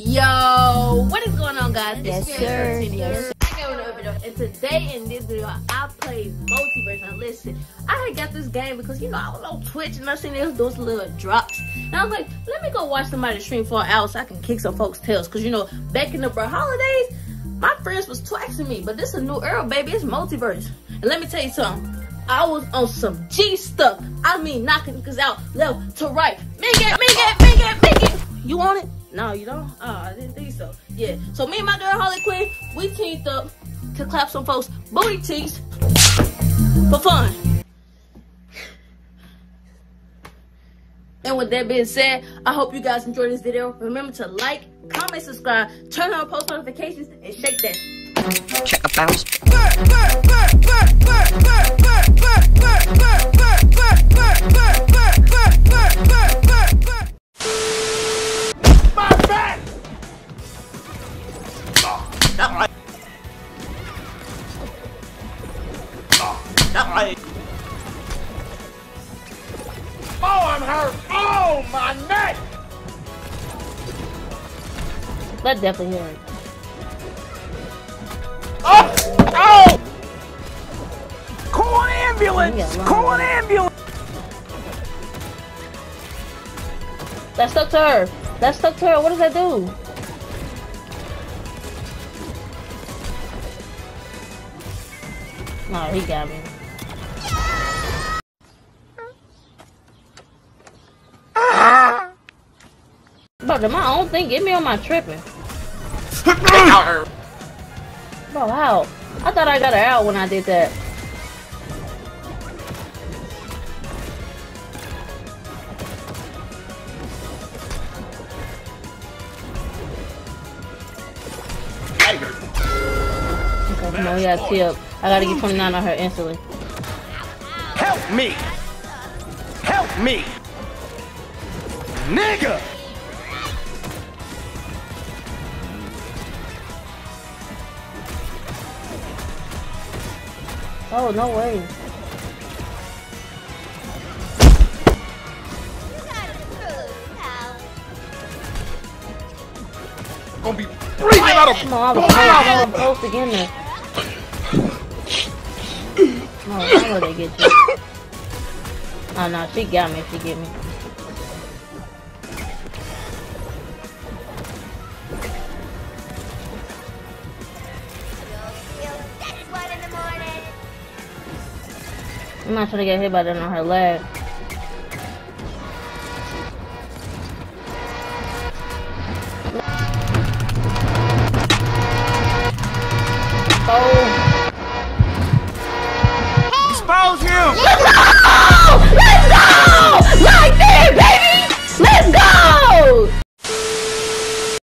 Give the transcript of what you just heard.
Yo, what is going on, guys? Yes, It's sir. Yes. I got another video, and today in this video, I played multiverse. Now, listen, I had got this game because you know I was on Twitch and I seen they was doing some little drops, and I was like, let me go watch somebody stream for an hour so I can kick some folks' tails. Cause you know, back in the holidays, my friends was twaxing me, but this is a new era, baby. It's multiverse, and let me tell you something. I was on some G stuff. I mean, knocking niggas out left to right. Make it, make it, make it, make it. You want it? No, you don't? Oh, I didn't think so. Yeah. So me and my girl Harley Quinn, we teamed up to clap some folks' booty cheeks for fun. And with that being said, I hope you guys enjoyed this video. Remember to like, comment, subscribe, turn on post notifications, and shake that. Check a That right. Oh, I'm hurt. Oh, my neck. That definitely hurt. Oh, oh. Call an ambulance. Call an ambulance. That stuck to her. That stuck to her. What does that do? No, he got me. Bro, did my own thing get me on my tripping? Bro, how? I thought I got her out when I did that. Okay, no, he got tip. I gotta get 29 on her instantly. Help me. Help me. Nigga. Oh, no way. Gonna be breathing out of. on, I was close, I was close to getting there. No, I know they get you. Ah, oh no, she got me. She get me. I'm not trying to get hit by that on her leg. Oh, Expose him.